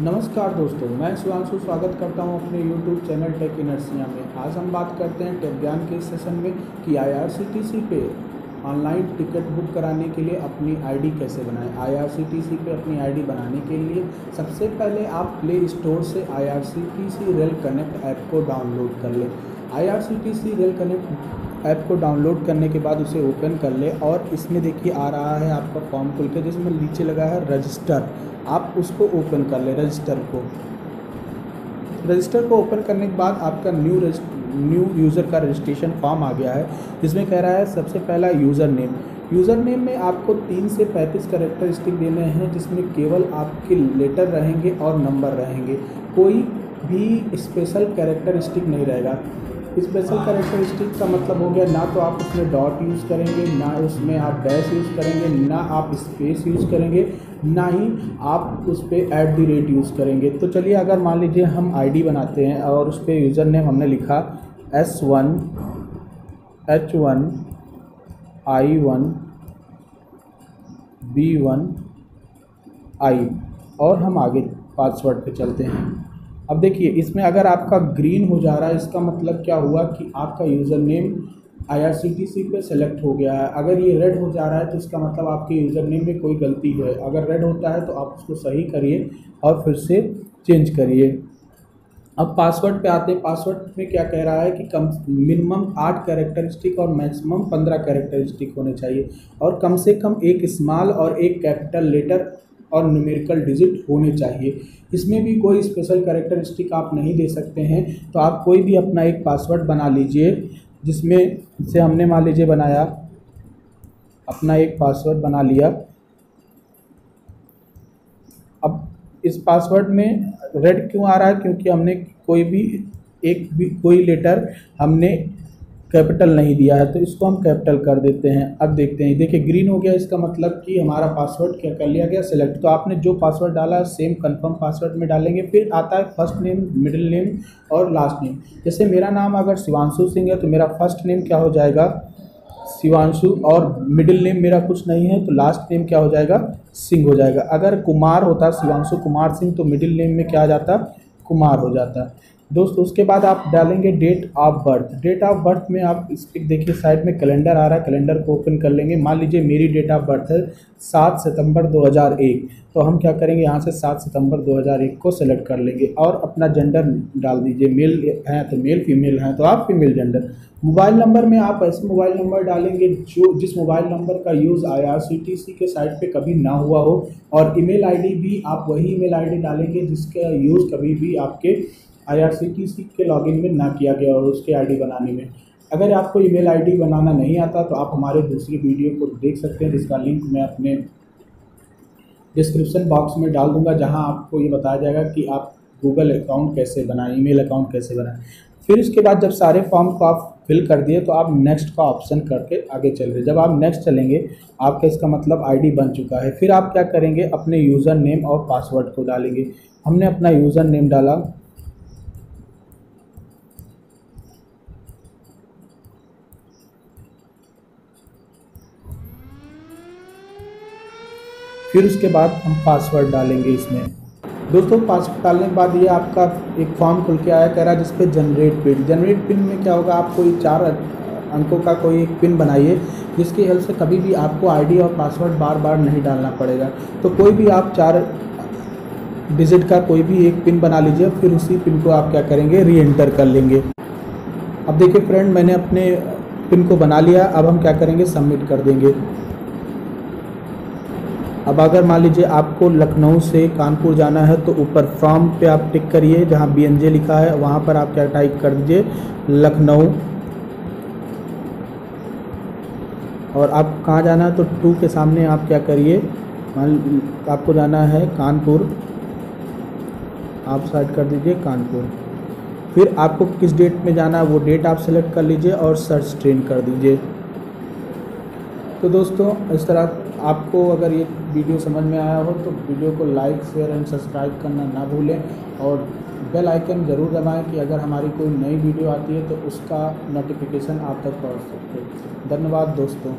नमस्कार दोस्तों, मैं सुधांशु स्वागत करता हूँ अपने YouTube चैनल टेक इनर्सिया में। आज हम बात करते हैं टेक ज्ञान के सेशन में कि आईआरसीटीसी पे ऑनलाइन टिकट बुक कराने के लिए अपनी आईडी कैसे बनाएँ। आईआरसीटीसी पे अपनी आईडी बनाने के लिए सबसे पहले आप प्ले स्टोर से I IRCTC rail connect app को डाउनलोड कर लें। I IRCTC rail connect app को डाउनलोड करने के बाद उसे ओपन कर ले और इसमें देखिए आ रहा है आपका फॉर्म खुल के जिसमें नीचे लगा है रजिस्टर। आप उसको ओपन कर ले रजिस्टर को। रजिस्टर को ओपन करने के बाद आपका न्यू न्यू यूज़र का रजिस्ट्रेशन फॉर्म आ गया है, जिसमें कह रहा है सबसे पहला यूज़र नेम यूज़र नेम में आपको तीन से पैंतीस करेक्टरिस्टिक देने हैं, जिसमें केवल आपके लेटर रहेंगे और नंबर रहेंगे। कोई भी स्पेशल कैरेक्टरिस्टिक नहीं रहेगा। स्पेशल कैरेक्टरिस्टिक का मतलब हो गया ना तो आप उसमें डॉट यूज़ करेंगे ना उसमें आप डैश यूज़ करेंगे ना आप स्पेस यूज़ करेंगे ना ही आप उस पर ऐट दी रेट यूज़ करेंगे। तो चलिए अगर मान लीजिए हम आईडी बनाते हैं और उस पर यूज़र नेम हमने लिखा S one H one I one B one I और हम आगे पासवर्ड पे चलते हैं। अब देखिए, इसमें अगर आपका ग्रीन हो जा रहा है, इसका मतलब क्या हुआ कि आपका यूज़र नेम आई पे सेलेक्ट हो गया है। अगर ये रेड हो जा रहा है तो इसका मतलब आपके यूज़र नेम में कोई गलती है। अगर रेड होता है तो आप उसको सही करिए और फिर से चेंज करिए। अब पासवर्ड पे आते हैं। पासवर्ड में क्या कह रहा है कि कम मिनिमम आठ कैरेक्टरिस्टिक और मैक्सिमम पंद्रह कैरेक्टरिस्टिक होने चाहिए। और कम से कम एक स्मॉल और एक कैपिटल लेटर और न्यूमेरिकल डिजिट होने चाहिए। इसमें भी कोई स्पेशल कैरेक्टरिस्टिक आप नहीं दे सकते हैं तो आप कोई भी अपना एक पासवर्ड बना लीजिए, जिसमें से हमने मान लीजिए बनाया, अपना एक पासवर्ड बना लिया। अब इस पासवर्ड में रेड क्यों आ रहा है? क्योंकि हमने कोई भी, एक भी, कोई लेटर हमने कैपिटल नहीं दिया है तो इसको हम कैपिटल कर देते हैं। अब देखते हैं। देखिए ग्रीन हो गया, इसका मतलब कि हमारा पासवर्ड क्या कर लिया गया? सिलेक्ट तो आपने जो पासवर्ड डाला सेम कंफर्म पासवर्ड में डालेंगे। फिर आता है फ़र्स्ट नेम मिडिल नेम और लास्ट नेम जैसे मेरा नाम अगर शिवांशु सिंह है तो मेरा फ़र्स्ट नेम क्या हो जाएगा? शिवांशु और मिडिल नेम मेरा कुछ नहीं है तो लास्ट नेम क्या हो जाएगा? सिंह हो जाएगा। अगर कुमार होता, शिवांशु कुमार सिंह तो मिडिल नेम में क्या आ जाता? कुमार हो जाता। दोस्तों, उसके बाद आप डालेंगे date of birth date of birth में आप इस देखिए साइड में कैलेंडर आ रहा है कैलेंडर को ओपन कर लेंगे। मान लीजिए मेरी डेट ऑफ़ बर्थ है सात सितंबर 2001 तो हम क्या करेंगे, यहाँ से सात सितंबर 2001 को सेलेक्ट कर लेंगे और अपना जेंडर डाल दीजिए। मेल हैं तो मेल फीमेल हैं तो आप फीमेल जेंडर मोबाइल नंबर में आप ऐसे मोबाइल नंबर डालेंगे जो, जिस मोबाइल नंबर का यूज़ आईआरसीटीसी के साइट पे कभी ना हुआ हो। और ईमेल आईडी भी आप वही ईमेल आईडी डालेंगे जिसका यूज़ कभी भी आपके आईआरसीटीसी के लॉगिन में ना किया गया और उसके आईडी बनाने में। अगर आपको ईमेल आईडी बनाना नहीं आता तो आप हमारे दूसरी वीडियो को देख सकते हैं, जिसका लिंक मैं अपने डिस्क्रिप्शन बॉक्स में डाल दूँगा, जहाँ आपको ये बताया जाएगा कि आप गूगल अकाउंट कैसे बनाएँ ईमेल अकाउंट कैसे बनाएँ। फिर इसके बाद जब सारे फॉर्म को आप फिल कर दिए तो आप नेक्स्ट का ऑप्शन करके आगे चल रहे जब आप नेक्स्ट चलेंगे, आपका इसका मतलब आईडी बन चुका है। फिर आप क्या करेंगे, अपने यूज़र नेम और पासवर्ड को डालेंगे। हमने अपना यूज़र नेम डाला। फिर उसके बाद हम पासवर्ड डालेंगे इसमें। दोस्तों पासवर्ड डालने के बाद ये आपका एक फॉर्म खुल के आया कह रहा है जिस पर जनरेट पिन जनरेट पिन में क्या होगा, आप कोई चार अंकों का कोई एक पिन बनाइए, जिसकी हेल्प से कभी भी आपको आईडी और पासवर्ड बार बार नहीं डालना पड़ेगा। तो कोई भी आप चार डिजिट का कोई भी एक पिन बना लीजिए, फिर उसी पिन को आप क्या करेंगे री एंटर कर लेंगे। अब देखिए फ्रेंड मैंने अपने पिन को बना लिया, अब हम क्या करेंगे सबमिट कर देंगे। अब अगर मान लीजिए आपको लखनऊ से कानपुर जाना है तो ऊपर फ्रॉम पे आप टिक करिए, जहाँ बीएनजे लिखा है, वहाँ पर आप क्या टाइप कर दीजिए, लखनऊ। और आप कहाँ जाना है तो टू के सामने आप क्या करिए, मान आपको जाना है कानपुर। आप साइड कर दीजिए कानपुर। फिर आपको किस डेट में जाना है, वो डेट आप सेलेक्ट कर लीजिए और सर्च ट्रेन कर दीजिए। तो दोस्तों, इस तरह आपको अगर ये वीडियो समझ में आया हो तो वीडियो को लाइक शेयर एंड सब्सक्राइब करना ना भूलें और बेल आइकन ज़रूर दबाएँ कि अगर हमारी कोई नई वीडियो आती है तो उसका नोटिफिकेशन आप तक पहुँच सकते धन्यवाद दोस्तों।